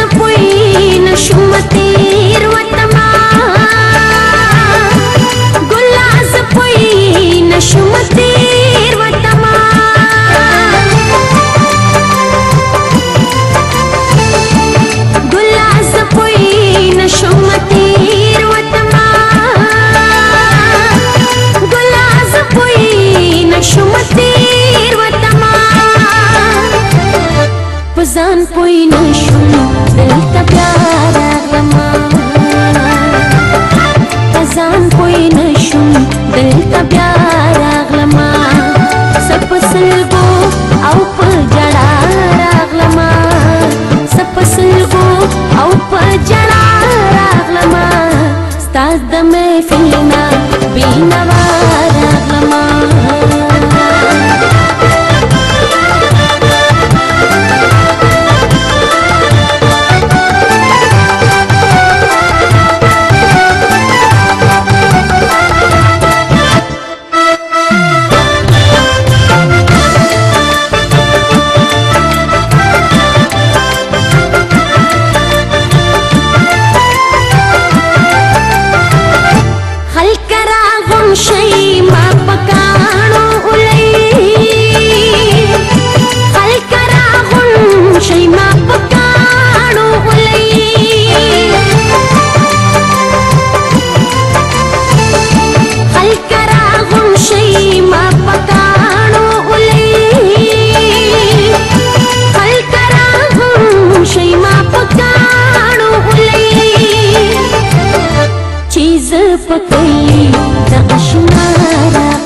पय नशुमती रतममा गुल्लास पय नशुमती شوم دلته بیا راغلمه څه په سلګو او په ژړا راغلمه څه په سلګو او په ژړا راغلمه ستا د محفل نه بېنوا راغلمه करा गुम शही माँ का But they Potei not Ashumara